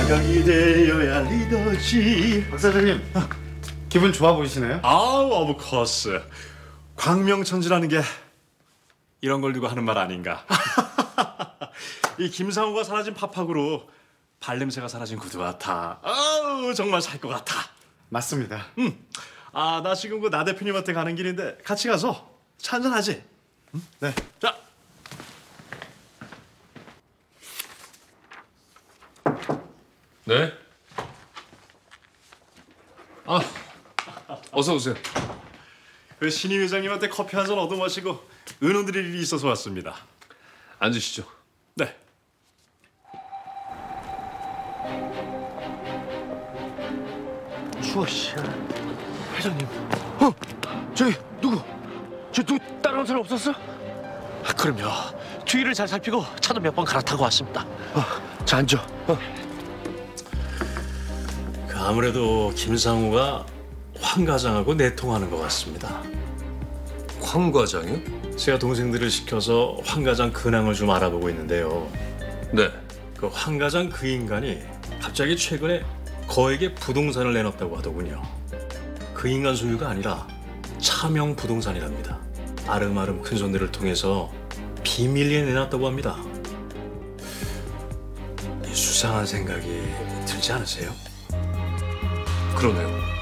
자격이 되어야 리더지. 박 사장님 기분 좋아 보이시나요? 아우 of course. 광명천지라는 게 이런 걸 두고 하는 말 아닌가. 이 김상우가 사라진 팝팍으로 발냄새가 사라진 구두 같아. 아우 정말 살 것 같아. 맞습니다. 아나 지금 그 나 대표님한테 가는 길인데 같이 가서 차 한잔 하지. 네. 자. 네. 아, 어서 오세요. 그 신임 회장님한테 커피 한 잔 얻어 마시고 은원 드릴 일이 있어서 왔습니다. 앉으시죠. 네. 추워 씨. 회장님. 어? 저기 누구? 저 누구 따라온 사람 없었어? 아, 그럼요. 주위를 잘 살피고 차도 몇 번 갈아타고 왔습니다. 어, 자 앉아. 어. 그 아무래도 김상우가 황 과장하고 내통하는 것 같습니다. 황 과장이요? 제가 동생들을 시켜서 황 과장 근황을 좀 알아보고 있는데요. 네. 그 황 과장 그 인간이 갑자기 최근에 거액의 부동산을 내놨다고 하더군요. 그 인간 소유가 아니라 차명 부동산이랍니다. 아름아름 큰 손들을 통해서 비밀리에 내놨다고 합니다. 이 수상한 생각이 들지 않으세요? 그러네요.